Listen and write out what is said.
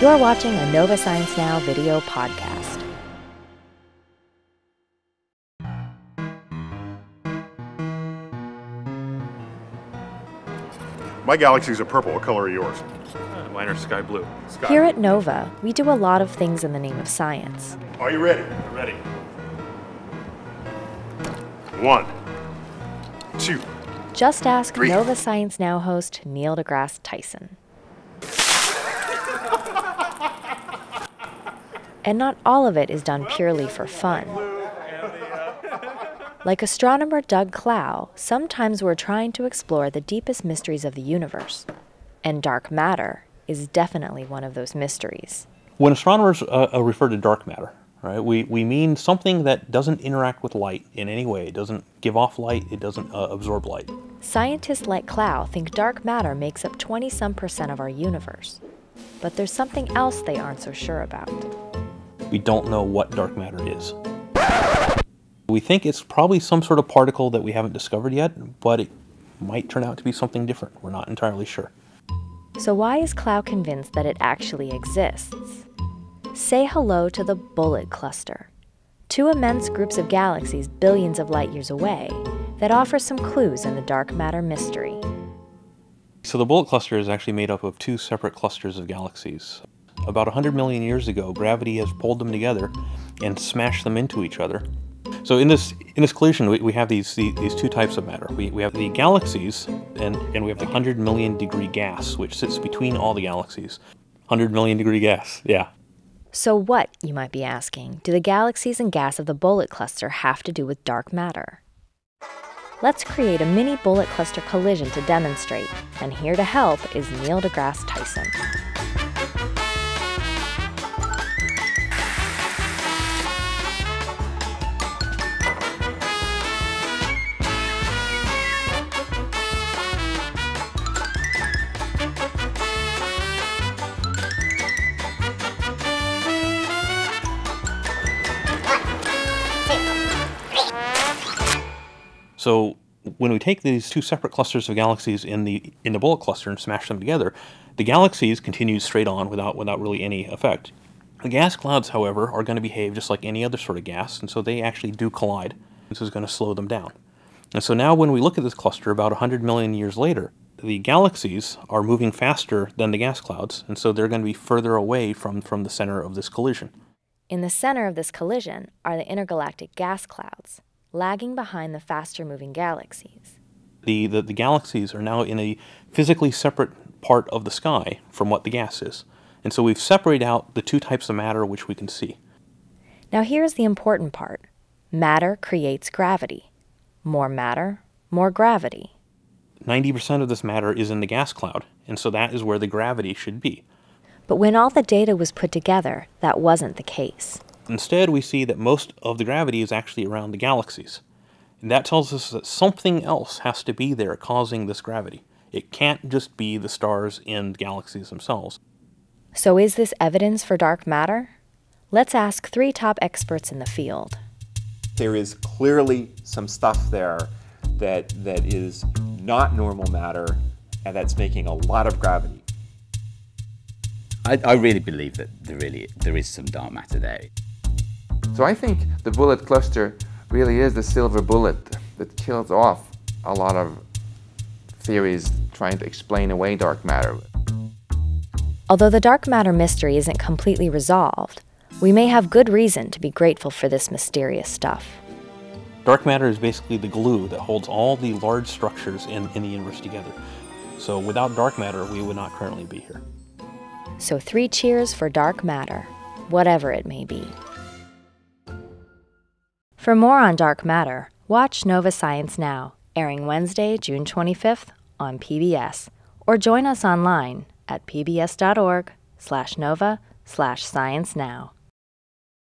You're watching a Nova Science Now video podcast. My galaxies are purple. What color are yours? Uh, mine are sky blue. Sky. Here at Nova, we do a lot of things in the name of science. Are you ready? Ready. One, two, Just ask Three. Nova Science Now host Neil deGrasse Tyson. And not all of it is done purely for fun. Like astronomer Doug Clowe, sometimes we're trying to explore the deepest mysteries of the universe. And dark matter is definitely one of those mysteries. When astronomers uh, uh, refer to dark matter, right, we, we mean something that doesn't interact with light in any way. It doesn't give off light, it doesn't uh, absorb light. Scientists like Clowe think dark matter makes up 20 some percent of our universe. But there's something else they aren't so sure about. We don't know what dark matter is. We think it's probably some sort of particle that we haven't discovered yet, but it might turn out to be something different. We're not entirely sure. So, why is Clowe convinced that it actually exists? Say hello to the Bullet Cluster, two immense groups of galaxies billions of light years away that offer some clues in the dark matter mystery. So the Bullet Cluster is actually made up of two separate clusters of galaxies. About 100 million years ago, gravity has pulled them together and smashed them into each other. So in this in this collision, we, we have these, the- these two types of matter. We, we have the galaxies, and, and we have the 100 million degree gas, which sits between all the galaxies. 100 million degree gas, yeah. So, what, you might be asking, do the galaxies and gas of the Bullet Cluster have to do with dark matter? Let's create a mini bullet cluster collision to demonstrate, and here to help is Neil deGrasse Tyson. So when we take these two separate clusters of galaxies in the in the bullet cluster and smash them together, the galaxies continue straight on without without really any effect. The gas clouds, however, are going to behave just like any other sort of gas, and so they actually do collide. This is going to slow them down. And so now when we look at this cluster about 100 million years later, the galaxies are moving faster than the gas clouds, and so they're going to be further away from, from the center of this collision. In the center of this collision are the intergalactic gas clouds, lagging behind the faster moving galaxies. The, the, the galaxies are now in a physically separate part of the sky from what the gas is. And so we've separated out the two types of matter which we can see. Now, here's the important part matter creates gravity. More matter, more gravity. 90% of this matter is in the gas cloud, and so that is where the gravity should be. But when all the data was put together, that wasn't the case. Instead, we see that most of the gravity is actually around the galaxies. And that tells us that something else has to be there causing this gravity. It can't just be the stars in galaxies themselves. So, is this evidence for dark matter? Let's ask three top experts in the field. there is clearly some stuff there that that is not normal matter and that's making a lot of gravity. I, I really believe that there really there is some dark matter there. So I think the bullet cluster really is the silver bullet that kills off a lot of theories trying to explain away dark matter. Although the dark matter mystery isn't completely resolved, we may have good reason to be grateful for this mysterious stuff. Dark matter is basically the glue that holds all the large structures in, in the universe together. So without dark matter, we would not currently be here. So, three cheers for dark matter, whatever it may be. For more on dark matter, watch Nova Science Now, airing Wednesday, June 25th on PBS, or join us online at pbs.org slash nova slash science now.